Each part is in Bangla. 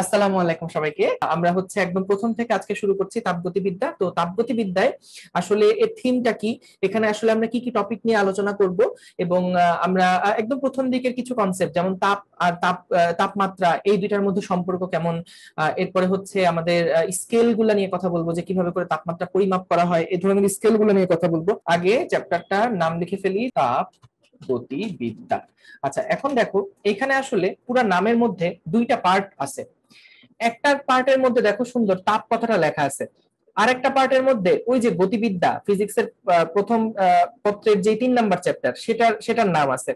আসসালামু আলাইকুম সবাইকে। আমরা হচ্ছে একদম প্রথম থেকে আজকে শুরু করছি তাপগতিবিদ্যা। তো তাপগতিবিদ্যায় আসলে এর থিমটা কি? এখানে আসলে আমরা কি কি টপিক নিয়ে আলোচনা করব এবং আমরা একদম প্রথম দিকের কিছু কনসেপ্ট যেমন তাপ আর তাপ তাপমাত্রা, এই দুইটার মধ্যে সম্পর্ক কেমন? এরপরে হচ্ছে আমাদের স্কেলগুলা নিয়ে কথা বলব, যে কীভাবে করে তাপমাত্রা পরিমাপ করা হয় এই ধরনের স্কেলগুলো নিয়ে কথা বলব। আগে চ্যাপ্টারটার নাম লিখে ফেলি তাপ গতিবিদ্যা আচ্ছা এখন দেখো, এখানে আসলে পুরা নামের মধ্যে দুইটা পার্ট আছে। একটা পার্টের মধ্যে দেখো সুন্দর তাপ কথাটা লেখা আছে। আর একটা পার্টের মধ্যে ওই যে গতিবিদ্যা ফিজিক্সের প্রথম পত্রের যে তিন নাম্বার চ্যাপ্টার সেটার সেটার নাম আছে।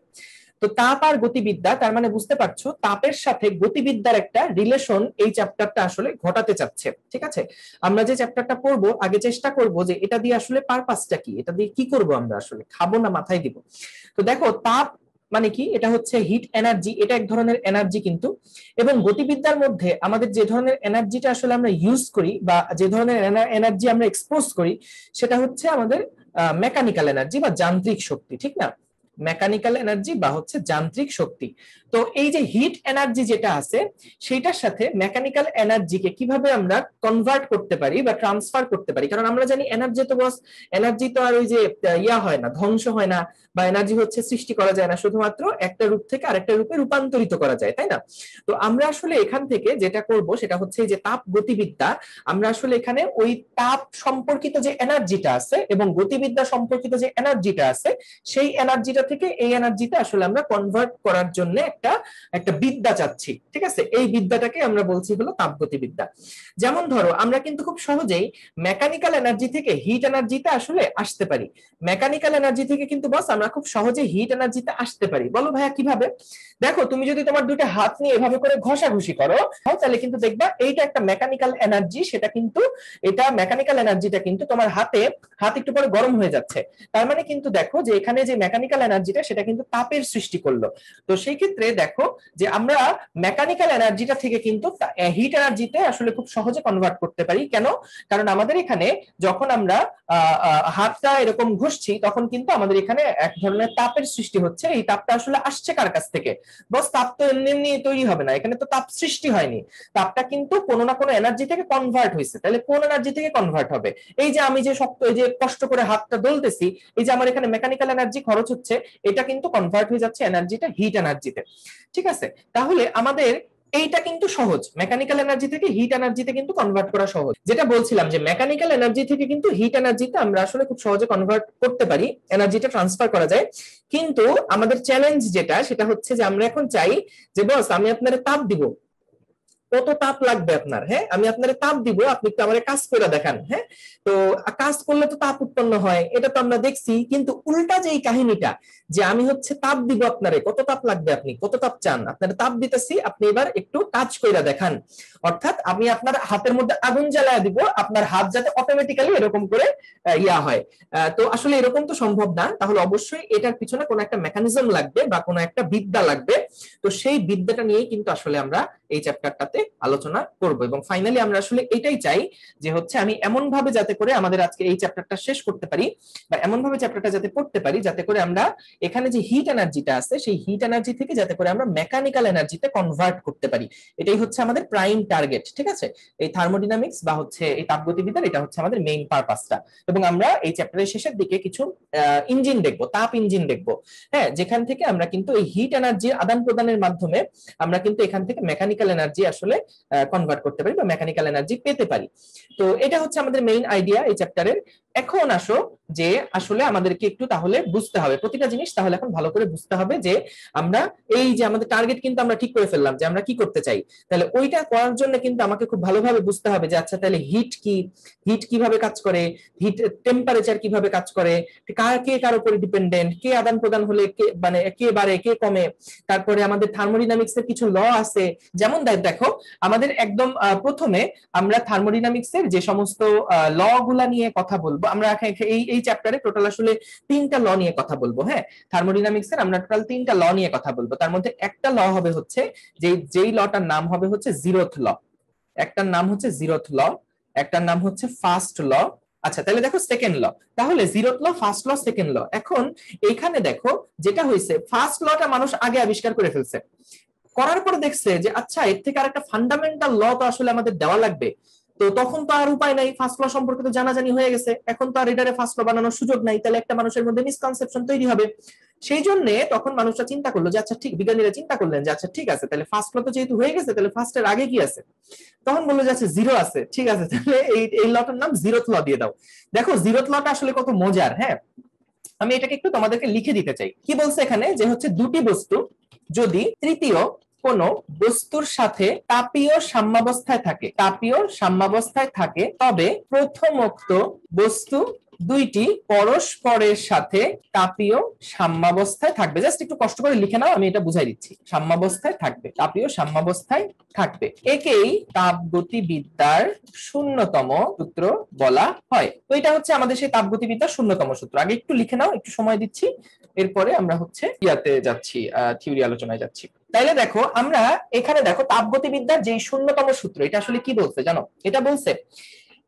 তো তাপ আর গতিবিদ্যা, তার মানে বুঝতে পারছ, তাপের সাথে গতিবিদ্যার একটা রিলেশন এই চ্যাপ্টারটা আসলে ঘটাতে চাচ্ছে, ঠিক আছে? আমরা যে চ্যাপ্টারটা পড়ব, আগে চেষ্টা করব যে এটা দিয়ে আসলে পারপাসটা কি, এটা দিয়ে কি করব আমরা আসলে, খাব না মাথায় দিব। তো দেখো, তাপ মানে কি? এটা হচ্ছে হিট এনার্জি এটা এক ধরনের এনার্জি কিন্তু। এবং গতিবিদ্যার মধ্যে আমাদের যে ধরনের এনার্জিটা আসলে আমরা ইউজ করি বা যে ধরনের এনার্জি আমরা এক্সপোজ করি, সেটা হচ্ছে আমাদের মেকানিক্যাল এনার্জি বা যান্ত্রিক শক্তি, ঠিক না? মেকানিক্যাল এনার্জি বা হচ্ছে যান্ত্রিক শক্তি। তো এই যে হিট এনার্জি যেটা আছে সেটার সাথে মেকানিক্যাল এনার্জিকে কীভাবে আমরা কনভার্ট করতে পারি বা ট্রান্সফার করতে পারি? কারণ আমরা জানি এনার্জি তো বস এনার্জি তো আর ওই যে ইয়া হয় না, ধ্বংস হয় না। বা এনার্জি হচ্ছে সৃষ্টি করা যায় না। শুধুমাত্র একটা রূপ থেকে আরেকটা রূপে রূপান্তরিত করা যায়, তাই না? তো আমরা আসলে এখান থেকে যেটা করব সেটা হচ্ছে যে তাপ গতিবিদ্যা। আমরা আসলে এখানে ওই তাপ সম্পর্কিত যে এনার্জিটা আছে এবং গতিবিদ্যা সম্পর্কিত যে এনার্জিটা আছে, সেই এনার্জিটা থেকে এই এনার্জিতে আসলে আমরা কনভার্ট করার জন্য একটা একটা বিদ্যা চাচ্ছি, ঠিক আছে? এই বিদ্যাটাকে আমরা বলছি হলো তাপগতিবিদ্যা যেমন ধরো, আমরা কিন্তু খুব সহজেই মেকানিক্যাল এনার্জি থেকে হিট এনার্জিতে আসলে আসতে পারি। মেকানিক্যাল এনার্জি থেকে কিন্তু বস আমরা খুব সহজে হিট এনার্জিতে আসতে পারি। বলো ভাইয়া, কীভাবে? দেখো, তুমি যদি তোমার দুটো হাত নিয়ে এভাবে করে ঘষাঘষি করো তাহলে কিন্তু দেখবা এইটা একটা মেকানিক্যাল এনার্জি সেটা কিন্তু, এটা মেকানিক্যাল এনার্জিটা কিন্তু তোমার হাতে, হাত একটু পরে গরম হয়ে যাচ্ছে। তার মানে কিন্তু দেখো যে এখানে যে মেকানিক্যাল এনার্জিটা সেটা কিন্তু তাপের সৃষ্টি করল। তো সেই ক্ষেত্রে দেখো যে আমরা মেকানিক্যাল এনার্জিটা থেকে কিন্তু হিট এনার্জিতে আসলে খুব সহজে কনভার্ট করতে পারি। কেন? কারণ আমাদের এখানে যখন আমরা হাতটা এরকম ঘষছি, তখন কিন্তু আমাদের এখানে এক ধরনের তাপের সৃষ্টি হচ্ছে, এই তাপটা আসলে আসছে কার কাছ থেকে? বস, তাপ তো এমনি এমনি তৈরি হবে না, এখানে তো তাপ সৃষ্টি হয়নি। তাপটা কিন্তু কোনো না কোনো এনার্জি থেকে কনভার্ট হয়েছে, তাহলে কোন এনার্জি থেকে কনভার্ট হবে? এই যে আমি যে শক্ত, এই যে কষ্ট করে হাতটা দলতেছি, এই যে আমার এখানে মেকানিক্যাল এনার্জি খরচ হচ্ছে, এটা কিন্তু কনভার্ট হয়ে যাচ্ছে এনার্জিটা হিট এনার্জিতে ঠিক আছে? তাহলে আমাদের এইটা কিন্তু সহজ। মেকানিক্যাল এনার্জি থেকে হিট এনার্জিতে কিন্তু কনভার্ট করা সহজ। যেটা বলছিলাম যে মেকানিক্যাল এনার্জি থেকে কিন্তু হিট এনার্জিতে আমরা আসলে খুব সহজে কনভার্ট করতে পারি। এনার্জিটা ট্রান্সফার করা যায়। কিন্তু আমাদের চ্যালেঞ্জ যেটা, সেটা হচ্ছে যে আমরা এখন চাই যে, বস, আমি আপনার তাপ দিব। কত তাপ লাগবে আপনার হ্যাঁ? আমি আপনার তাপ দিব, আপনি একটু আমার কাজ করে দেখান হ্যাঁ? তো কাজ করলে তো তাপ উৎপন্ন হয়, এটা তো আমরা দেখছি, কিন্তু উল্টা যে এই কাহিনীটা, যে আমি হচ্ছে তাপ দিব আপনারে, কত তাপ লাগবে আপনি, কত তাপ চান, আপনার তাপ দিতেছি, আপনি এবার একটু কাজ করে দেখান। অর্থাৎ আমি আপনার হাতের মধ্যে আগুন জ্বালায় দিব, আপনার হাত যাতে অটোমেটিক্যালি এরকম করে ইয়া হয়। তো আসলে এরকম তো সম্ভব না, তাহলে অবশ্যই এটার পিছনে কোনো একটা মেকানিজম লাগবে বা কোনো একটা বিদ্যা লাগবে। তো সেই বিদ্যাটা নিয়েই কিন্তু আসলে আমরা এই চ্যাপ্টারটাতে আলোচনা করব এবং ফাইনালি আমরা আসলে এটাই চাই যে হচ্ছে আমি এমন ভাবে যাতে করে আমাদের আজকে এই চ্যাপ্টারটা শেষ করতে পারি বা এমন ভাবে চ্যাপ্টারটা যাতে পড়তে পারি যাতে করে আমরা এখানে যে হিট এনার্জিটা আছে, সেই হিট এনার্জি থেকে যাতে করে আমরা মেকানিক্যাল এনার্জিতে কনভার্ট করতে পারি। এটাই হচ্ছে আমাদের প্রাইম টার্গেট ঠিক আছে? এই থার্মোডিনামিক্স বা হচ্ছে এই তাপগতিবিদ্যার এটা হচ্ছে আমাদের মেইন পারপাসটা এবং আমরা এই চ্যাপ্টারের শেষের দিকে কিছু ইঞ্জিন দেখব, তাপ ইঞ্জিন দেখব। হ্যাঁ যেখান থেকে আমরা কিন্তু এই হিট এনার্জির আদান প্রদানের মাধ্যমে আমরা কিন্তু এখান থেকে মেকানিক্যাল এনার্জি আসলে কনভার্ট করতে পারি বা মেকানিক্যাল এনার্জি পেতে পারি। তো এটা হচ্ছে আমাদের মেইন আইডিয়া এই চ্যাপ্টারের এখন আসো যে আসলে আমাদেরকে একটু তাহলে বুঝতে হবে। প্রতিটা জিনিস তাহলে এখন ভালো করে বুঝতে হবে যে আমরা এই যে আমাদের টার্গেট কিন্তু আমরা ঠিক করে ফেললাম যে আমরা কি করতে চাই। তাহলে ওইটা করার জন্য কিন্তু আমাকে খুব ভালোভাবে বুঝতে হবে যে আচ্ছা তাহলে হিট কি? হিট কীভাবে কাজ করে? হিট টেম্পারেচার কীভাবে কাজ করে? কার, কে কার উপরে ডিপেন্ডেন্ট কে আদান প্রদান হলে কে মানে কে বাড়ে, কে কমে? তারপরে আমাদের থার্মোডিনামিক্স এর কিছু ল আছে। যেমন দেখো আমাদের একদম প্রথমে আমরা থার্মোডিনামিক্স এর যে সমস্ত ল গুলা নিয়ে কথা বলব আমরা এই এই চ্যাপ্টারে টোটাল আসলে তিনটা ল নিয়ে কথা বলব হ্যাঁ? থার্মোডিনামিক্স এর আমরা টোটাল তিনটা ল নিয়ে কথা বলব। তার মধ্যে একটা ল হবে হচ্ছে যে, যেই লটার নাম হবে হচ্ছে জিরোথ ল একটার নাম হচ্ছে জিরোথ ল একটার নাম হচ্ছে ফার্স্ট ল আচ্ছা তাহলে দেখো সেকেন্ড ল তাহলে zeroth law first law second law এখন এইখানে দেখো যেটা হয়েছে ফার্স্ট লটা মানুষ আগে আবিষ্কার করে ফেলছে। করার পর দেখছে যে আচ্ছা এর থেকে আর একটা ফান্ডামেন্টাল ল তো আসলে আমাদের দেওয়া লাগবে। তো তখন তো আর উপায় নাই ফার্স্ট ল সম্পর্কে তো জানাজানি হয়ে গেছে। এখন তো আর এটারে ফার্স্ট ল বানানোর সুযোগ নাই, তাহলে একটা মানুষের মধ্যে মিসকনসেপশন তৈরি হবে। সেই জন্য তখন মানুষরা চিন্তা করল যে আচ্ছা ঠিক, বিজ্ঞানীরা চিন্তা করলেন যে আচ্ছা ঠিক আছে, তাহলে ফার্স্ট ল তো যেহেতু হয়ে গেছে, তাহলে ফার্স্টের আগে কি আছে? তখন বলল যে আচ্ছা জিরো আছে, ঠিক আছে, তাহলে এই এই লটার নাম জিরোথ ল দিয়ে দাও। দেখো জিরোথ লটা আসলে কত মজার হ্যাঁ? আমি এটাকে একটু তোমাদেরকে লিখে দিতে চাই। কি বলছে এখানে? যে হচ্ছে দুটি বস্তু যদি তৃতীয় কোন বস্তুর সাথে তাপীয় সাম্যাবস্থায় থাকে। তাপীয় সাম্যাবস্থায় থাকে। তবে প্রথমোক্ত বস্তু দুইটি পরস্পরের সাথে তাপীয় সাম্যাবস্থায় থাকবে। জাস্ট একটু কষ্ট করে লিখে নাও, আমি এটা বুঝাই দিচ্ছি। সাম্যাবস্থায় থাকবে, তাপীয় সাম্যাবস্থায় থাকবে। একেই তাপগতিবিদ্যার শূন্যতম সূত্র বলা হয়। তো এটা হচ্ছে আমাদের সেই তাপগতিবিদ্যার শূন্যতম সূত্র। আগে একটু লিখে নাও, একটু সময় দিচ্ছি। এরপরে আমরা হচ্ছে ইয়াতে যাচ্ছি থিওরি আলোচনায় যাচ্ছি। তাইলে দেখো, আমরা এখানে দেখো তাপগতিবিদ্যার যে শূন্যতম সূত্র, এটা আসলে কি বলছে জানো? এটা বলছে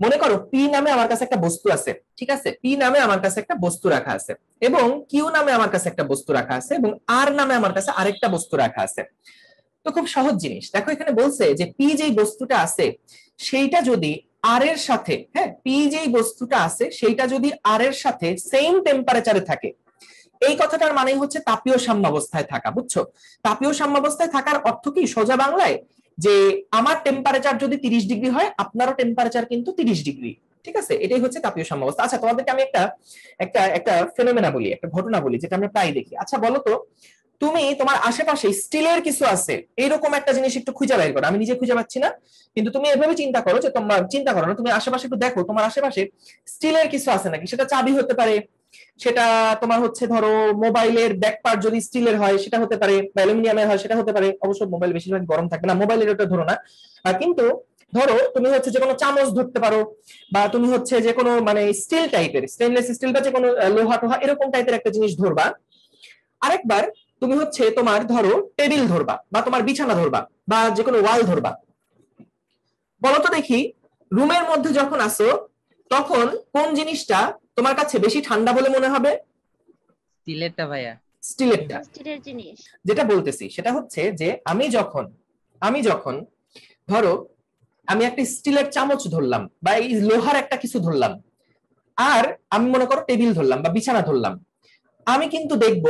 মনে করো পি নামে আমার কাছে একটা বস্তু আছে, ঠিক আছে? পি নামে আমার কাছে একটা বস্তু রাখা আছে এবং কিউ নামে আমার কাছে একটা বস্তু রাখা আছে এবং আর নামে আমার কাছে আরেকটা বস্তু রাখা আছে। তো খুব সহজ জিনিস। দেখো এখানে বলছে যে পি যেই বস্তুটা আছে, সেইটা যদি আর এর সাথে হ্যাঁ? পি যেই বস্তুটা আছে, সেইটা যদি আর এর সাথে সেম টেম্পারেচারে থাকে, এই কথাটার মানে হচ্ছে তাপীয় সাম্যাবস্থায় থাকা, বুঝছ? তাপীয় সাম্যাবস্থায় থাকার অর্থ কি? সোজা বাংলায় যে আমার টেম্পারেচার যদি তিরিশ ডিগ্রি হয়, আপনারও টেম্পারেচার কিন্তু তিরিশ ডিগ্রি ঠিক আছে? এটাই হচ্ছে তাপীয় সাম্যাবস্থা আচ্ছা তোমাদেরকে আমি একটা একটা একটা ফেনোমেনা বলি, একটা ঘটনা বলি, যেটা আমরা প্রায় দেখি। আচ্ছা বলো তো, তুমি তোমার আশেপাশে স্টিলের কিছু আছে? এইরকম একটা জিনিস একটু খুঁজে বের করো। আমি নিজে খুঁজে পাচ্ছি না, কিন্তু তুমি এভাবে চিন্তা করো যে তোমার, চিন্তা করো না, তুমি আশেপাশে একটু দেখো, তোমার আশেপাশে স্টিলের কিছু আছে নাকি? সেটা চাবি হতে পারে সেটা তোমার হচ্ছে ধরো মোবাইলের ব্যাক পার্ট যদি স্টিলের হয়, সেটা হতে পারে অ্যালুমিনিয়ামের হয়, সেটা হতে পারে। অবশ্য মোবাইল বেশিরভাগ গরম থাকে না মোবাইলের ওটা ধরো না। কিন্তু ধরো তুমি হচ্ছে যে কোনো চামচ ধরতে পারো, বা তুমি হচ্ছে যে কোনো মানে স্টিল টাইপের স্টেনলেস স্টিল বা যে কোনো লোহা টোহা এরকম টাইপের একটা জিনিস ধরবা। আরেকবার তুমি হচ্ছে তোমার ধরো টেবিল ধরবা, বা তোমার বিছানা ধরবা, বা যে কোনো ওয়াল ধরবা। বলতো দেখি রুমের মধ্যে যখন আসো, তখন কোন জিনিসটা তোমার কাছে বেশি ঠান্ডা বলে মনে হবে? স্টিলেরটা ভাইয়া। স্টিলেরটা। স্টিলের জিনিস। যেটা বলতেছি সেটা হচ্ছে যে আমি যখন আমি যখন ধরো আমি একটা স্টিলের চামচ ধরলাম বা এই লোহার একটা কিছু ধরলাম আর আমি মনে করো টেবিল ধরলাম বা বিছানা ধরলাম আমি কিন্তু দেখব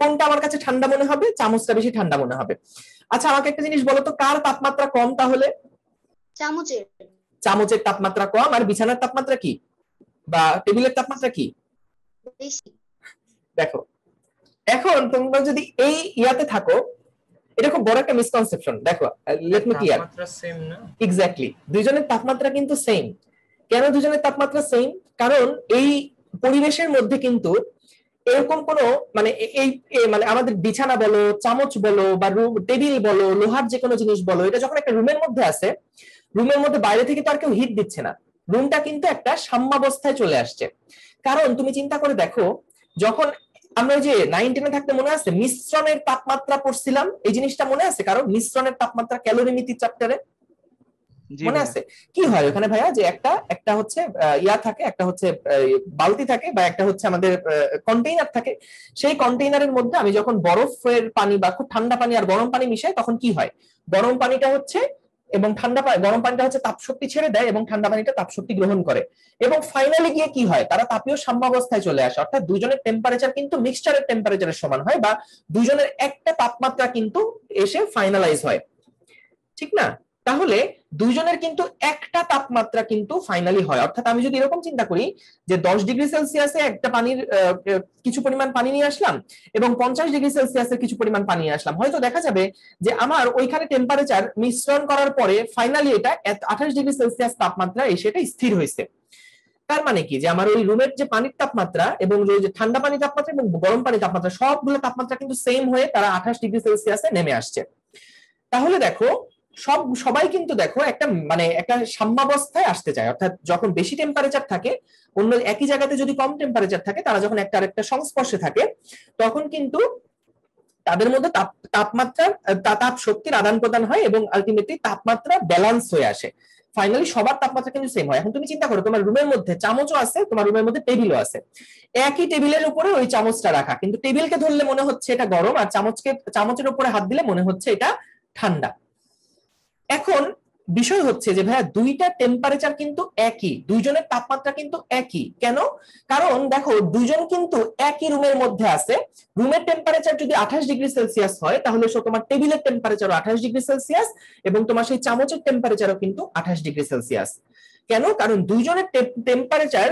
কোনটা আমার কাছে ঠান্ডা মনে হবে চামচটা বেশি ঠান্ডা মনে হবে। আচ্ছা আমাকে একটা জিনিস বলো তো কার তাপমাত্রা কম তাহলে? চামচের। চামচের তাপমাত্রা কম আর বিছানার তাপমাত্রা কি? বা টেবিলের তাপমাত্রা কি? দেখো এখন তোমরা যদি এই ইয়াতে থাকো এটা খুব বড় একটা মিসকনসেপশন দেখো লেট মি ক্লিয়ার সেম না? এক্স্যাক্টলি দুজনের তাপমাত্রা কিন্তু সেম কেন দুজনের তাপমাত্রা সেম কারণ এই পরিবেশের মধ্যে কিন্তু এরকম কোনো মানে এই এ মানে আমাদের বিছানা বলো চামচ বলো বা রুম টেবিল বলো লোহার যে কোনো জিনিস বলো এটা যখন একটা রুমের মধ্যে আছে রুমের মধ্যে বাইরে থেকে তো আর কেউ হিট দিচ্ছে না। রুমটা কিন্তু একটা সাম্যাবস্থায় চলে আসছে। কারণ তুমি চিন্তা করে দেখো যখন আমরা যে নাইন টেনে থাকতে মনে আছে মিশ্রণের তাপমাত্রা পড়ছিলাম এই জিনিসটা মনে আছে কারণ মিশ্রণের তাপমাত্রা ক্যালোরিমিতি চ্যাপ্টারে মনে আছে? কি হয় ওখানে ভাইয়া? যে একটা একটা হচ্ছে ইয়া থাকে একটা হচ্ছে বালতি থাকে বা একটা হচ্ছে আমাদের কন্টেইনার থাকে। সেই কন্টেইনারের মধ্যে আমি যখন বরফের পানি বা খুব ঠান্ডা পানি আর গরম পানি মিশাই তখন কি হয়? গরম পানিটা হচ্ছে এবং ঠান্ডা গরম পানিটা হচ্ছে তাপশক্তি ছেড়ে দেয় এবং ঠান্ডা পানিটা তাপশক্তি গ্রহণ করে। এবং ফাইনালি গিয়ে কি হয়? তারা তাপীয় সাম্যাবস্থায় চলে আসে। অর্থাৎ দুজনের টেম্পারেচার কিন্তু মিক্সচারের টেম্পারেচারের সমান হয় বা দুজনের একটা তাপমাত্রা কিন্তু এসে ফাইনালাইজ হয়। ঠিক না? তাহলে দুইজনের কিন্তু একটা তাপমাত্রা কিন্তু ফাইনালি হয়। অর্থাৎ আমি যদি এরকম চিন্তা করি যে দশ ডিগ্রি সেলসিয়াসে একটা পানির কিছু পরিমাণ পানি নিয়ে আসলাম এবং পঞ্চাশ ডিগ্রি সেলসিয়াসের কিছু পরিমাণ পানি নিয়ে আসলাম, হয়তো দেখা যাবে যে আমার ওইখানে টেম্পারেচার মিশ্রণ করার পরে ফাইনালি এটা আঠাশ ডিগ্রি সেলসিয়াস তাপমাত্রা এসে এটা স্থির হয়েছে। তার মানে কি? যে আমার ওই রুমের যে পানির তাপমাত্রা এবং যে ঠান্ডা পানির তাপমাত্রা এবং গরম পানির তাপমাত্রা সবগুলো তাপমাত্রা কিন্তু সেম হয়ে তারা আঠাশ ডিগ্রি সেলসিয়াসে নেমে আসছে। তাহলে দেখো সব, সবাই কিন্তু দেখো একটা মানে একটা সাম্যাবস্থায় আসতে চায়। অর্থাৎ যখন বেশি টেম্পারেচার থাকে, অন্য একই জায়গাতে যদি কম টেম্পারেচার থাকে, তারা যখন একটা আরেকটা সংস্পর্শে থাকে, তখন কিন্তু তাদের মধ্যে তাপ তাপমাত্রার তাপ শক্তির আদান প্রদান হয় এবং আলটিমেটলি তাপমাত্রা ব্যালান্স হয়ে আসে। ফাইনালি সবার তাপমাত্রা কিন্তু সেম হয়। এখন তুমি চিন্তা করো, তোমার রুমের মধ্যে চামচও আছে, তোমার রুমের মধ্যে টেবিলও আছে। একই টেবিলের উপরে ওই চামচটা রাখা। কিন্তু টেবিলকে ধরলে মনে হচ্ছে এটা গরম, আর চামচকে, চামচের উপরে হাত দিলে মনে হচ্ছে এটা ঠান্ডা। এখন বিষয় হচ্ছে যে, ভাইয়া, দুইটা টেম্পারেচার কিন্তু একই, দুইজনের তাপমাত্রা কিন্তু একই। কেন? কারণ দেখো, দুইজন কিন্তু একই রুমের মধ্যে আছে। রুমের টেম্পারেচার যদি আঠাশ ডিগ্রি সেলসিয়াস হয়, তাহলে তোমার টেবিলের টেম্পারেচারও আঠাশ ডিগ্রি সেলসিয়াস এবং তোমার সেই চামচের টেম্পারেচারও কিন্তু আঠাশ ডিগ্রি সেলসিয়াস। কেন? কারণ দুইজনের টেম্পারেচার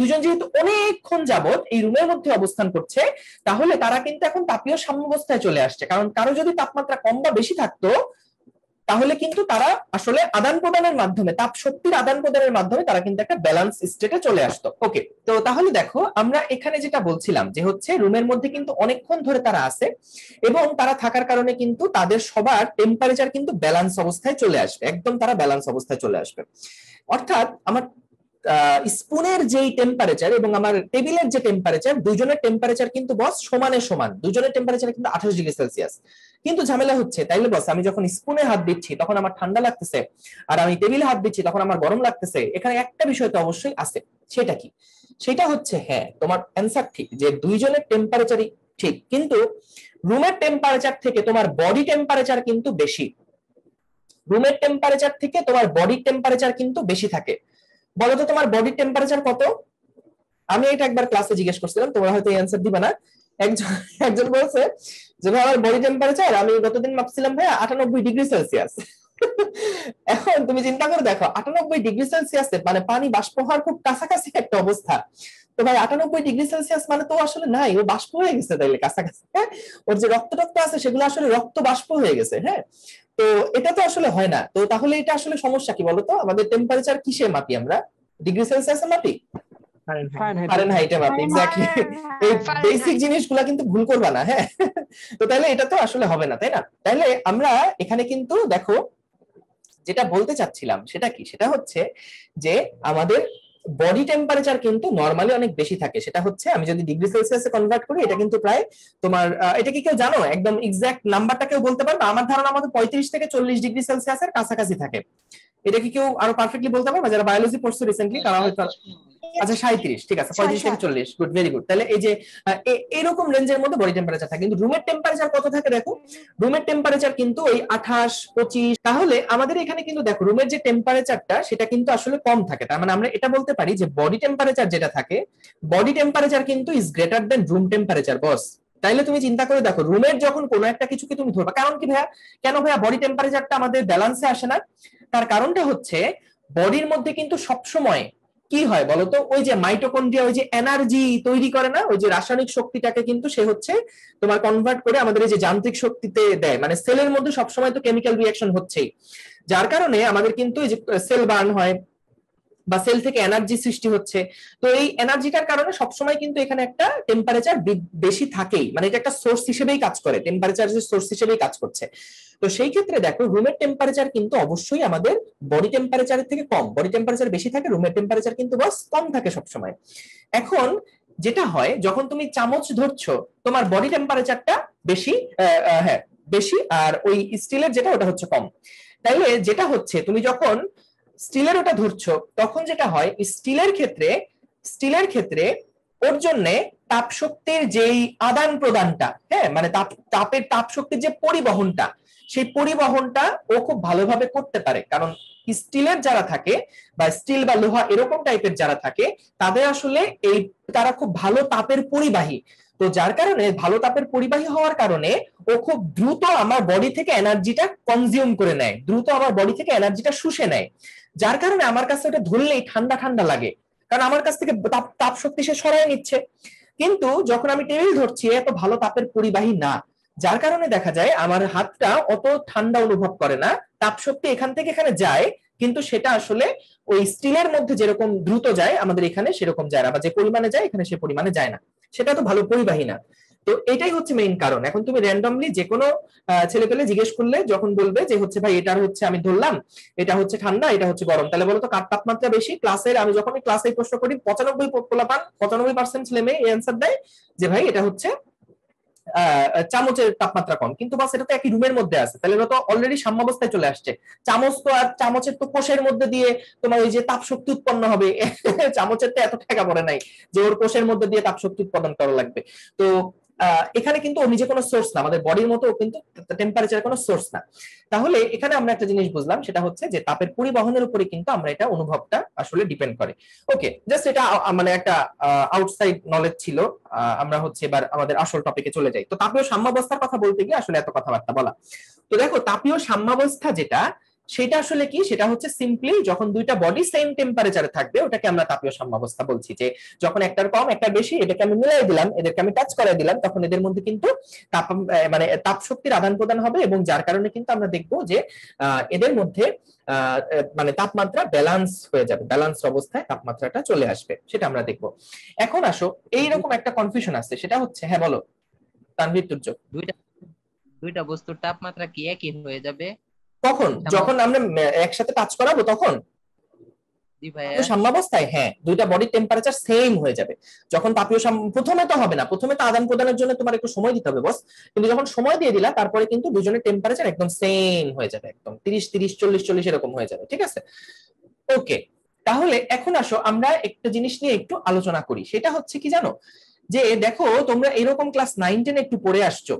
দুজন যেহেতু অনেকক্ষণ যাবত এই রুমের মধ্যে অবস্থান করছে, তাহলে তারা কিন্তু এখন তাপীয় সাম্যবস্থায় চলে আসছে। কারণ কারও যদি তাপমাত্রা কম বা বেশি থাকতো তাহলে কিন্তু তারা আসলে আদান প্রদানের মাধ্যমে, তাপ শক্তির আদান প্রদানের মাধ্যমে তারা কিন্তু একটা ব্যালান্স স্টেটে চলে আসতো। ওকে তো তাহলে দেখো, আমরা এখানে যেটা বলছিলাম যে হচ্ছে রুমের মধ্যে কিন্তু অনেকক্ষণ ধরে তারা আছে এবং তারা থাকার কারণে কিন্তু তাদের সবার টেম্পারেচার কিন্তু ব্যালান্স অবস্থায় চলে আসবে, একদম তারা ব্যালান্স অবস্থায় চলে আসবে। অর্থাৎ আমার স্পুনের যেই টেম্পারেচার এবং আমার টেবিলের যে টেম্পারেচার দুজনের টেম্পারেচার কিন্তু বস সমানে সমান। দুজনের টেম্পারেচার কিন্তু আঠাশ ডিগ্রি সেলসিয়াস। কিন্তু ঝামেলা হচ্ছে, তাইলে বস আমি যখন স্পুনে হাত দিচ্ছি, তখন আমার ঠান্ডা লাগতেছে, আর আমি টেবিলে হাত দিচ্ছি, তখন আমার গরম লাগতেছে। এখানে একটা বিষয় তো অবশ্যই আছে, সেটা কি? সেটা হচ্ছে হ্যাঁ তোমার অ্যান্সার ঠিক, যে দুইজনের টেম্পারেচারই ঠিক, কিন্তু রুমের টেম্পারেচার থেকে তোমার বডি টেম্পারেচার কিন্তু বেশি। রুমের টেম্পারেচার থেকে তোমার বডি টেম্পারেচার কিন্তু বেশি থাকে। বলো তো তোমার বডি টেম্পারেচার কত? আমি এটা একবার ক্লাসে জিজ্ঞেস করছিলাম, তোমরা হয়তো এই অ্যান্সার দিবে না। একজন একজন বলছে যে, ভাই, আমার বডি টেম্পারেচার আমি গতদিন মাপছিলাম ভাই আটানব্বই ডিগ্রি সেলসিয়াস এখন তুমি চিন্তা করে দেখো আটানব্বই ডিগ্রি সেলসিয়াসে মানে পানি বাষ্প হওয়ার খুব কাছাকাছি একটা অবস্থা। তো ভাই আটানব্বই ডিগ্রি সেলসিয়াস মানে তো আসলে নাই ও বাষ্প হয়ে গেছে তাইলে কাছাকাছি হ্যাঁ? ওর যে রক্ত টক্ত আছে সেগুলো আসলে রক্ত বাষ্প হয়ে গেছে হ্যাঁ? তো এটা তো আসলে হয় না। তো তাহলে এটা আসলে সমস্যা কি বলতো? আমাদের টেম্পারেচার কিসে মাপি আমরা? ডিগ্রি সেলসিয়াসে মাপি? ফারেনহাইটে মাপি এক্স্যাক্টলি এই বেসিক জিনিসগুলা কিন্তু ভুল করবা না হ্যাঁ? তো তাহলে এটা তো আসলে হবে না তাই না? তাহলে আমরা এখানে কিন্তু দেখো যেটা বলতে চাচ্ছিলাম সেটা কি? সেটা হচ্ছে যে আমাদের বডি টেম্পারেচার কিন্তু নর্মালি অনেক বেশি থাকে। সেটা হচ্ছে আমি যদি ডিগ্রি সেলসিয়াসে কনভার্ট করি, এটা কিন্তু প্রায় তোমার এটা কি কেউ জানো? একদম এক্সাক্ট নাম্বারটা কেউ বলতে পারবে? আমার ধারণা আমাদের পঁয়ত্রিশ থেকে চল্লিশ ডিগ্রি সেলসিয়াসের কাছাকাছি থাকে। এটা কি কেউ আরও পারফেক্টলি বলতে পারবে? যারা বায়োলজি পড়ছে রিসেন্টলি তারা হয়তো আচ্ছা সাঁত্রিশ ঠিক আছে পঁয়ত্রিশ থেকে চল্লিশ গুড ভেরি গুড তাহলে এই যে এরকম রেঞ্জের মধ্যে বডি টেম্পারেচার থাকে। কিন্তু রুমের টেম্পারেচার কত থাকে দেখো? রুমের টেম্পারেচার কিন্তু ওই আঠাশ পঁচিশ তাহলে আমাদের এখানে কিন্তু দেখো রুমের যে টেম্পারেচারটা সেটা কিন্তু আসলে কম থাকে। তার মানে আমরা এটা বলতে পারি যে বডি টেম্পারেচার যেটা থাকে বডি টেম্পারেচার কিন্তু is greater than room temperature boss তাইলে তুমি চিন্তা করে দেখো রুমের যখন কোনো একটা কিছুকে তুমি ধরবা কারণ কি ভাইয়া? কেন ভাইয়া বডি টেম্পারেচারটা আমাদের ব্যালান্সে আসে না? তার কারণটা হচ্ছে বডির মধ্যে কিন্তু সবসময় কি হয় বলতো? ওই যে মাইটোকন্ড্রিয়া ওই যে এনার্জি তৈরি করে না? ওই যে রাসায়নিক শক্তিটাকে কিন্তু সে হচ্ছে তোমার কনভার্ট করে আমাদের এই যে যান্ত্রিক শক্তিতে দেয়। মানে সেলের মধ্যে সবসময় তো কেমিক্যাল রিয়াকশন হচ্ছেই। যার কারণে আমাদের কিন্তু এই যে সেল বার্ন হয় বা সেল থেকে এনার্জি সৃষ্টি হচ্ছে। তো এই এনার্জিটার কারণে সবসময় কিন্তু এখানে একটা টেম্পারেচার বেশি থাকেই। মানে এটা একটা সোর্স হিসেবেই কাজ করে টেম্পারেচার সোর্স হিসেবেই কাজ করছে। তো সেই ক্ষেত্রে দেখো রুমের টেম্পারেচার কিন্তু অবশ্যই আমাদের বডি টেম্পারেচারের থেকে কম। বডি টেম্পারেচার বেশি থাকে রুমের টেম্পারেচার কিন্তু বস কম থাকে সবসময়। এখন যেটা হয়, যখন তুমি চামচ ধরছো, তোমার বডি টেম্পারেচারটা বেশি হ্যাঁ বেশি, আর ওই স্টিলের যেটা, ওটা হচ্ছে কম। তাইলে যেটা হচ্ছে, তুমি যখন স্টিলের ওটা ধরছো তখন যেটা হয় স্টিলের ক্ষেত্রে স্টিলের ক্ষেত্রে ওর জন্য তাপ শক্তির যেই আদান প্রদানটা হ্যাঁ মানে তাপ, তাপের তাপ শক্তির যে পরিবহনটা, সেই পরিবহনটা ও খুব ভালোভাবে করতে পারে। কারণ স্টিলের যারা থাকে বা স্টিল বা লোহা এরকম টাইপের যারা থাকে, তাদের আসলে এই, তারা খুব ভালো তাপের পরিবাহী। তো যার কারণে ভালো তাপের পরিবাহী হওয়ার কারণে ও খুব দ্রুত আমার বডি থেকে এনার্জিটা কনজিউম করে নেয়, দ্রুত আমার বডি থেকে এনার্জিটা শুষে নেয়। যার কারণে আমার কাছে ওটা ধরলেই ঠান্ডা ঠান্ডা লাগে। কারণ আমার কাছ থেকে তাপ তাপ শক্তি সে সরাই নিচ্ছে। কিন্তু যখন আমি টেবিল ধরছি, এত ভালো তাপের পরিবাহী না। যার কারণে দেখা যায়, আমার হাতটা অত ঠান্ডা অনুভব করে না। তাপ শক্তি এখান থেকে এখানে যায়, কিন্তু সেটা আসলে ওই স্টিলের মধ্যে যেরকম দ্রুত যায়, আমাদের এখানে সেরকম যায় না বা যে পরিমাণে যায়, এখানে সে পরিমাণে যায় না। সেটা তো ভালো পরিবাহী না। তো এটাই হচ্ছে মেইন কারণ। এখন তুমি র্যান্ডমলি যে কোনো ছেলে পেলে জিজ্ঞেস করলে যখন বলবে যে হচ্ছে ভাই এটার হচ্ছে আমি ধরলাম, এটা হচ্ছে ঠান্ডা, এটা হচ্ছে গরম, তাহলে বলতো কার তাপমাত্রা বেশি? ক্লাসের আমি যখন ক্লাসে প্রশ্ন করি, পঁচানব্বই পোলাপান, পঁচানব্বই পার্সেন্ট ছেলে মেয়ে অ্যান্সার দেয় যে ভাই এটা হচ্ছে চামচের তাপমাত্রা কম। কিন্তু বাস এটা তো একই রুমের মধ্যে আছে, তাহলে তো অলরেডি সাম্যাবস্থায় চলে আসছে। চামচ তো আর চামচের তো কোষের মধ্যে দিয়ে তোমার ওই যে তাপ শক্তি উৎপন্ন হবে, চামচের তো এত টাকা পড়ে নাই যে ওর কোষের মধ্যে দিয়ে তাপ শক্তি উৎপাদন করা লাগবে। তো এখানে কিন্তু ও নিজে কোনো সোর্স না, আমাদের বডির মতো ও কিন্তু টেম্পারেচার কোনো সোর্স না। তাহলে এখানে আমরা একটা জিনিস বুঝলাম, সেটা হচ্ছে যে তাপের পরিবহনের উপরে কিন্তু আমরা এটা অনুভবটা আসলে ডিপেন্ড করে। ওকে জাস্ট এটা মানে একটা আউটসাইড নলেজ ছিল আমরা হচ্ছে এবার আমাদের আসল টপিকে চলে যাই। তো তাপীয় সাম্যাবস্থার কথা বলতে গিয়ে আসলে এত কথাবার্তা বলা। তো দেখো, তাপীয় সাম্যাবস্থা যেটা সেটা আসলে কি? সেটা হচ্ছে সিম্পলি যখন দুইটা বডি সেম টেম্পারেচারে থাকবে, ওটাকে আমরা তাপীয় সাম্যাবস্থা বলছি যে যখন একটার কম একটা বেশি এটাকে আমি মিলাই দিলাম, এদেরকে আমি টাচ করাই দিলাম, তখন এদের মধ্যে কিন্তু তাপ মানে তাপ শক্তির আদান প্রদান হবে এবং যার কারণে কিন্তু আমরা দেখব যে এদের মধ্যে মানে তাপমাত্রা ব্যালান্স হয়ে যাবে ব্যালান্স অবস্থায় তাপমাত্রাটা চলে আসবে, সেটা আমরা দেখব। এখন আসো, এইরকম একটা কনফিউশন আছে সেটা হচ্ছে হ্যাঁ বলো, তানভীর দুইটা দুইটা বস্তুর তাপমাত্রা কি একই হয়ে যাবে? কখন যখন আমরা একসাথে টাচ করাবো তখন? সাম্যাবস্থায় হ্যাঁ দুইটা বডির টেম্পারেচার সেম হয়ে যাবে। যখন তাপীয় প্রথমে তো হবে না প্রথমে তো আদান প্রদানের জন্য তোমার একটু সময় দিতে হবে বস কিন্তু যখন সময় দিয়ে দিলা তারপরে কিন্তু দুজনের টেম্পারেচার একদম সেম হয়ে যাবে একদম। তিরিশ তিরিশ চল্লিশ চল্লিশ এরকম হয়ে যাবে ঠিক আছে? ওকে তাহলে এখন আসো আমরা একটা জিনিস নিয়ে একটু আলোচনা করি। সেটা হচ্ছে কি জানো? যে দেখো তোমরা এরকম ক্লাস নাইন টেনে একটু পড়ে আসছো।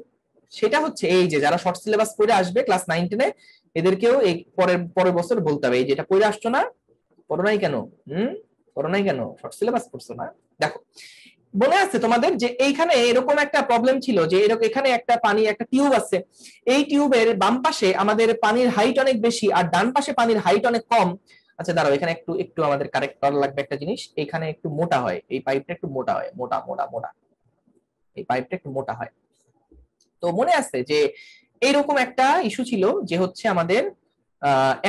সেটা হচ্ছে এই যে যারা শর্ট সিলেবাস পড়ে আসবে ক্লাস নাইন টেনে এদেরকেও এই পরের পরের বছর বলতে হবে। এই যেটা পড়ে আসছো না পড়ো নাই কেন? হুম? পড়ো নাই কেন? শর্ট সিলেবাস করছ না? দেখো মনে আছে তোমাদের যে এইখানে এরকম একটা প্রবলেম ছিল যে এরকম এখানে একটা পানি, একটা টিউব আছে। এই টিউবের বাম পাশে আমাদের পানির হাইট অনেক বেশি আর ডান পাশে পানির হাইট অনেক কম। আচ্ছা দাঁড়াও, এখানে একটু একটু আমাদের কারেক্ট করা লাগবে একটা জিনিস। এখানে একটু মোটা হয়। এই পাইপটা একটু মোটা হয়। মোটা মোটা মোটা। এই পাইপটা একটু মোটা হয়। তো মনে আছে যে এইরকম একটা ইস্যু ছিল যে হচ্ছে আমাদের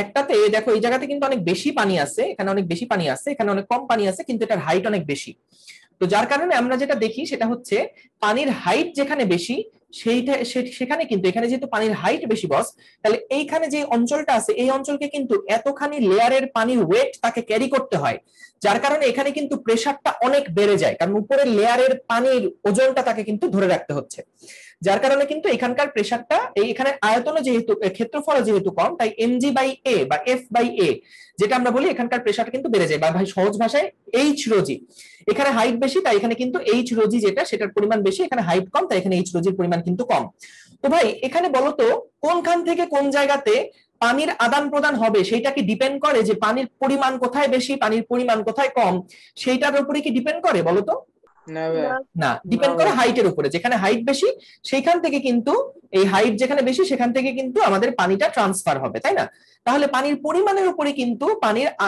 একটাতে দেখো এই জায়গাতে কিন্তু অনেক বেশি পানি আছে, এখানে অনেক বেশি পানি আছে, এখানে অনেক কম পানি আছে, কিন্তু এটার হাইট অনেক বেশি। তো যার কারণে আমরা যেটা দেখি সেটা হচ্ছে পানির হাইট যেখানে বেশি, সেইটা সেখানে কিন্তু এখানে যেহেতু পানির হাইট বেশি বস তাহলে এইখানে যে অঞ্চলটা আছে, এই অঞ্চলকে কিন্তু এতখানি লেয়ারের পানির ওয়েট তাকে ক্যারি করতে হয়। যার কারণে এখানে কিন্তু প্রেসারটা অনেক বেড়ে যায়, কারণ উপরের লেয়ারের পানির ওজনটা তাকে কিন্তু ধরে রাখতে হচ্ছে। যার কারণে কিন্তু এখানকার প্রেসারটা এই এখানে আয়তন যেহেতু ক্ষেত্রফল যেহেতু কম, তাই এমজি বাই এ বা এফ বাই এ যেটা আমরা বলি এখানকার প্রেসারটা কিন্তু বেড়ে যায়। বা ভাই, সহজ ভাষায় এইচ রোজি। এখানে হাইট বেশি, তাই এখানে কিন্তু এইচ রোজি যেটা, সেটার পরিমাণ বেশি, এখানে হাইট কম, তাই এখানে এইচ রোজির পরিমাণ কিন্তু কম। তো ভাই, এখানে বলতো কোনখান থেকে কোন জায়গাতে পানির আদান প্রদান হবে, সেইটা কি ডিপেন্ড করে যে পানির পরিমাণ কোথায় বেশি, পানির পরিমাণ কোথায় কম, সেইটার উপরে কি ডিপেন্ড করে বলতো? না ডিপেন্ড করে হাইটের উপরে। যেখানে হাইট বেশি সেইখান থেকে কিন্তু এই হাইট যেখানে বেশি সেখান থেকে কিন্তু আমাদের পানিটা ট্রান্সফার হবে তাই না? তাহলে পানির পরিমাণের উপরে কিন্তু পানির আহ,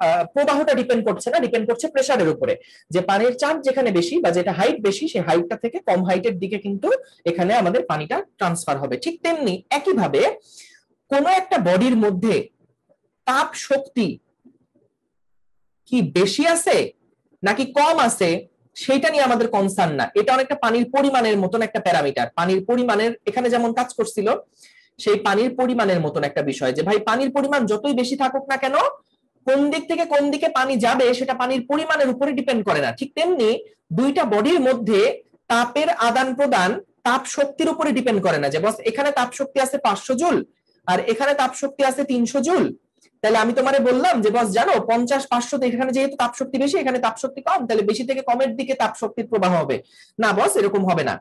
আহ, প্রবাহটা ডিপেন্ড করছে না ডিপেন্ড করছে প্রেসারের উপরে। যে পানির চাপ যেখানে বেশি বা যেটা হাইট বেশি সেই হাইটটা থেকে কম হাইটের দিকে কিন্তু এখানে আমাদের পানিটা ট্রান্সফার হবে। ঠিক তেমনি একইভাবে কোন একটা বডির মধ্যে তাপ শক্তি কি বেশি আছে নাকি কম আছে? সেইটা নিয়ে আমাদের কনসার্ন না। এটা অনেকটা পানির পরিমাণের মতন একটা প্যারামিটার। পানির পরিমাণের, এখানে যেমন কাজ করছিল, সেই পানির পরিমাণের মতন একটা বিষয় যে, ভাই, পানির পরিমাণ যতই বেশি থাকুক না কেন, কোন দিক থেকে কোন দিকে পানি যাবে, সেটা পানির পরিমাণের উপরে ডিপেন্ড করে না। ঠিক তেমনি দুইটা বডির মধ্যে তাপের আদান প্রদান তাপ শক্তির উপরে ডিপেন্ড করে না যে, বস, এখানে তাপ শক্তি আছে পাঁচশো জুল, আর এখানে তাপ শক্তি আছে তিনশো জুল। তাহলে আমি তোমারে বললাম যে বস জানো, পঞ্চাশ, পাঁচশো এখানে যেহেতু তাপশক্তি বেশি, এখানে তাপশক্তি কম, তাহলে বেশি থেকে কমের দিকে তাপ শক্তির প্রবাহ হবে। না বস এরকম হবে না।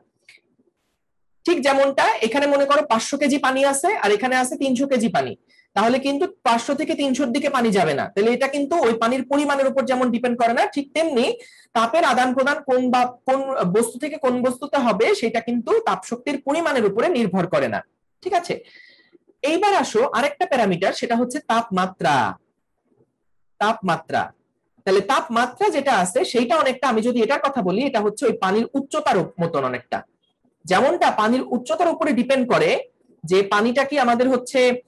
ঠিক যেমনটা, এখানে মনে করো পাঁচশো কেজি পানি আছে, আর এখানে আছে তিনশো কেজি পানি। তাহলে কিন্তু পাঁচশো থেকে তিনশোর দিকে পানি যাবে না। তাহলে এটা কিন্তু ওই পানির পরিমাণের উপর যেমন ডিপেন্ড করে না, ঠিক তেমনি তাপের আদান প্রদান কোন বা, কোন বস্তু থেকে কোন বস্তুতে হবে, সেটা কিন্তু তাপশক্তির পরিমাণের উপরে নির্ভর করে না। ঠিক আছে? এইবার আসো, আরেকটা প্যারামিটার, সেটা হচ্ছে তাপমাত্রা। তাপমাত্রা। তাহলে তাপমাত্রা যেটা আছে, সেইটা অনেকটা, আমি যদি এটার কথা বলি, এটা হচ্ছে ওই পানির উচ্চতার মতন অনেকটা। যেমনটা পানির উচ্চতার উপরে ডিপেন্ড করে যে পানিটা কি আমাদের হচ্ছে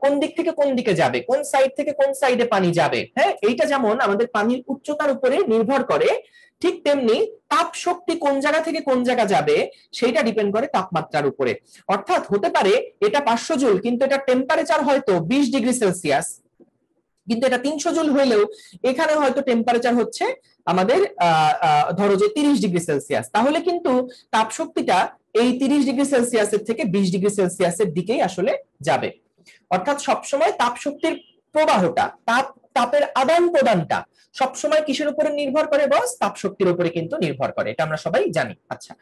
কোন দিক থেকে কোন দিকে যাবে, কোন সাইড থেকে কোন সাইডে পানি যাবে হ্যাঁ? এইটা যেমন আমাদের পানির উচ্চতার উপরে নির্ভর করে ঠিক তেমনি তাপ শক্তি কোন জায়গা থেকে কোন জায়গা যাবে, সেইটা ডিপেন্ড করে তাপমাত্রার উপরে। অর্থাৎ হতে পারে এটা পাঁচশো জুল, কিন্তু এটা টেম্পারেচার হয়তো বিশ ডিগ্রি সেলসিয়াস। কিন্তু এটা তিনশো জুল হইলেও এখানে হয়তো টেম্পারেচার হচ্ছে আমাদের ধরো যে তিরিশ ডিগ্রি সেলসিয়াস। তাহলে কিন্তু তাপ শক্তিটা এই তিরিশ ডিগ্রি সেলসিয়াসের থেকে বিশ ডিগ্রি সেলসিয়াসের দিকেই আসলে যাবে। অর্থাৎ সবসময় তাপ শক্তির প্রবাহটা, তাপ তাপের আদান প্রদানটা সবসময় কিসের উপরে নির্ভর করে বস? তাপ শক্তির উপরে কিন্তু নির্ভর করে, এটা আমরা সবাই জানি। আচ্ছা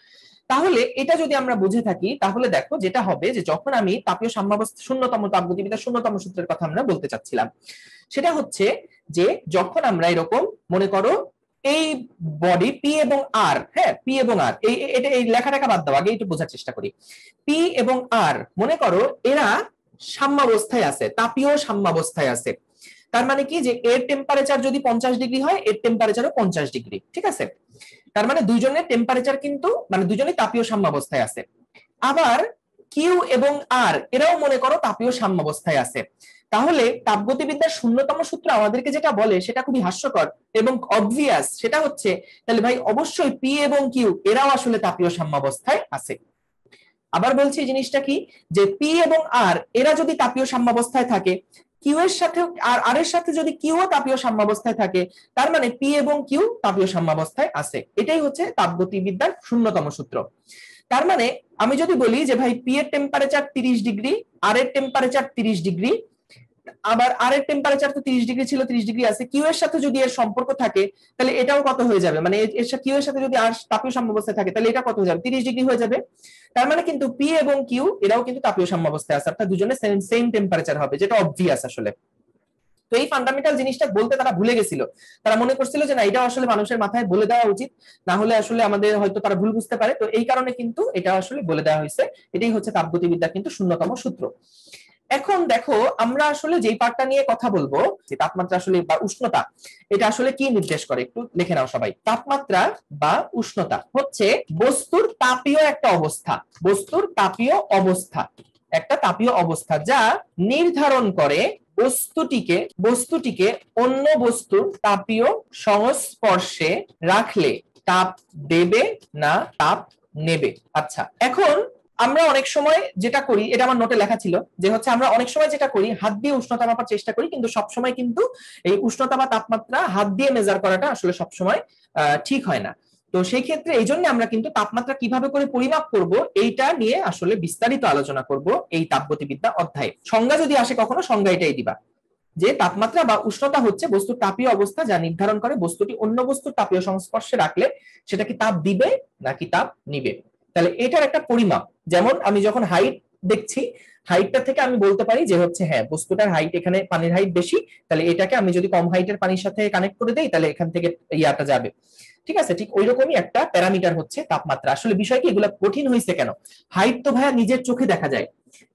তাহলে এটা যদি আমরা বুঝে থাকি, তাহলে দেখো যেটা হবে যে যখন আমি তাপীয় সাম্যাবস্থা, শূন্যতম তাপগতিবিদ্যার শূন্যতম সূত্রের কথা আমরা বলতে চাচ্ছিলাম, সেটা হচ্ছে যে যখন আমরা এরকম মনে করো এই বডি পি এবং আর হ্যাঁ পি এবং আর এই- এটা এই লেখাটাকে বাদ দাও, আগে একটু বোঝার চেষ্টা করি। পি এবং আর মনে করো এরা সাম্যাবস্থায় আছে, তাপীয় সাম্যাবস্থায় আছে। তার মানে কি যে এর টেম্পারেচার যদি পঞ্চাশ ডিগ্রি হয়, এর টেম্পারেচারও পঞ্চাশ ডিগ্রি ঠিক আছে? তার মানে দুজনের টেম্পারেচার কিন্তু মানে দুজনেই তাপীয় সাম্যাবস্থায় আছে। আবার কিউ এবং আর এরাও মনে করো তাপীয় সাম্যাবস্থায় আছে। তাহলে তাপগতিবিদ্যার শূন্যতম সূত্র আমাদেরকে যেটা বলে, সেটা খুবই হাস্যকর এবং অবভিয়াস সেটা হচ্ছে, তাহলে ভাই অবশ্যই পি এবং কিউ এরাও আসলে তাপীয় সাম্যাবস্থায় আছে। আবার বলছি জিনিসটা কি? যে পি এবং আর এরা যদি তাপীয় সাম্যাবস্থায় থাকে কিউ এর সাথে আর আর এর সাথে যদি কিউ তাপীয় সাম্যাবস্থায় থাকে, তার মানে পি এবং কিউ তাপীয় সাম্যাবস্থায় আছে। এটাই হচ্ছে তাপগতিবিদ্যার শূন্যতম সূত্র। তার মানে আমি যদি বলি যে ভাই পি এর টেম্পারেচার তিরিশ ডিগ্রি আর এর টেম্পারেচার তিরিশ ডিগ্রি আবার আর এর টেম্পারেচার তো তিরিশ ডিগ্রি ছিল, তিরিশ ডিগ্রি আছে। কিউ এর সাথে যদি এর সম্পর্ক থাকে, তাহলে এটাও কত হয়ে যাবে? মানে এর- সাথে কিউ এর সাথে যদি আর তাপীয় সাম্যাবস্থায় থাকে, তাহলে এটা কত হয়ে যাবে? তিরিশ ডিগ্রি হয়ে যাবে। তার মানে কিন্তু পি এবং কিউ এরাও কিন্তু তাপীয় সাম্যাবস্থায় আছে। অর্থাৎ দুজনে সেম সেম টেম্পারেচার হবে, যেটা অবভিয়াস আসলে। তো এই ফান্ডামেন্টাল জিনিসটা বলতে তারা ভুলে গেছিল। তারা মনে করছিল যে না এটা আসলে মানুষের মাথায় বলে দেওয়া উচিত। না হলে আসলে আমাদের হয়তো তারা ভুল বুঝতে পারে। তো এই কারণে কিন্তু এটা আসলে বলে দেওয়া হয়েছে। এটাই হচ্ছে তাপগতিবিদ্যার কিন্তু শূন্যতম সূত্র। এখন দেখো, আমরা আসলে যেই পার্টটা নিয়ে কথা বলব, যে তাপমাত্রা আসলে বা উষ্ণতা, এটা আসলে কি নির্দেশ করে? একটু লিখে নাও সবাই। তাপমাত্রা বা উষ্ণতা হচ্ছে বস্তুর তাপীয় একটা অবস্থা, বস্তুর তাপীয় অবস্থা। একটা তাপীয় অবস্থা যা নির্ধারণ করে বস্তুটিকে বস্তুটিকে অন্য বস্তুর তাপীয় সংস্পর্শে রাখলে তাপ দেবে না তাপ নেবে। আচ্ছা এখন আমরা অনেক সময় যেটা করি, এটা আমার নোটে লেখা ছিল যে হচ্ছে আমরা অনেক সময় যেটা করি, হাত দিয়ে উষ্ণতা মাপার চেষ্টা করি, কিন্তু সব সময় কিন্তু এই উষ্ণতা বা তাপমাত্রা হাত দিয়ে মেজার করাটা আসলে সব সময় ঠিক হয় না। তো সেই ক্ষেত্রে এই জন্য আমরা কিন্তু তাপমাত্রা কীভাবে করে পরিমাপ করব, এইটা নিয়ে আসলে বিস্তারিত আলোচনা করব এই তাপগতিবিদ্যা অধ্যায়ে। সংজ্ঞা যদি আসে কখনো, সংজ্ঞা এটাই দিবা। যে তাপমাত্রা বা উষ্ণতা হচ্ছে বস্তুর তাপীয় অবস্থা যা নির্ধারণ করে বস্তুটি অন্য বস্তুর তাপীয় সংস্পর্শে রাখলে সেটা কি তাপ দিবে নাকি তাপ নিবে। তাহলে এটার একটা পরিমাপ। যেমন আমি যখন হাইট দেখছি হাইটটা থেকে আমি বলতে পারি যে হচ্ছে হ্যাঁ বস্তুটার হাইট এখানে পানির হাইট বেশি, তাহলে এটাকে আমি যদি কম হাইটের পানির সাথে কানেক্ট করে দেই, তাহলে এখান থেকে ইয়াটা যাবে। ঠিক আছে? ঠিক ওই রকমই একটা প্যারামিটার হচ্ছে তাপমাত্রা। আসলে বিষয় কি, এগুলো কঠিন হয়েছে কেন? হাইট তো ভাইয়া নিজের চোখে দেখা যায়।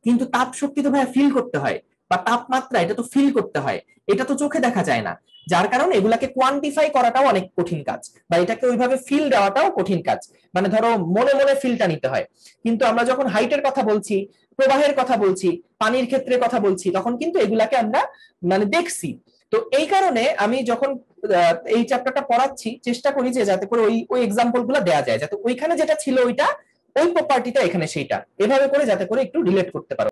কিন্তু তাপ শক্তি তো ভাইয়া ফিল করতে হয়। বা তাপমাত্রা এটা তো ফিল করতে হয়। এটা তো চোখে দেখা যায় না। যার কারণে এগুলাকে কোয়ান্টিফাই করাটাও অনেক কঠিন কাজ বা এটাকে ওইভাবে ফিল দেওয়াটাও কঠিন কাজ। মানে ধরো মনে মনে ফিলটা নিতে হয়। কিন্তু আমরা যখন হাইটের কথা বলছি, প্রবাহের কথা বলছি, পানির ক্ষেত্রে কথা বলছি, তখন কিন্তু এগুলাকে আমরা মানে দেখছি। তো এই কারণে আমি যখন এই চ্যাপ্টারটা পড়াচ্ছি, চেষ্টা করি যে যাতে করে ওই ওই এক্সাম্পলগুলো দেওয়া যায়। যাতে ওইখানে যেটা ছিল ওইটা, ওই প্রপার্টিটা এখানে সেইটা। এভাবে করে যাতে করে একটু রিলেট করতে পারো।